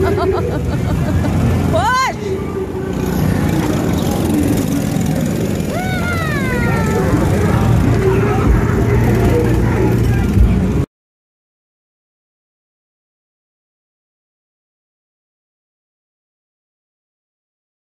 ハハハハ!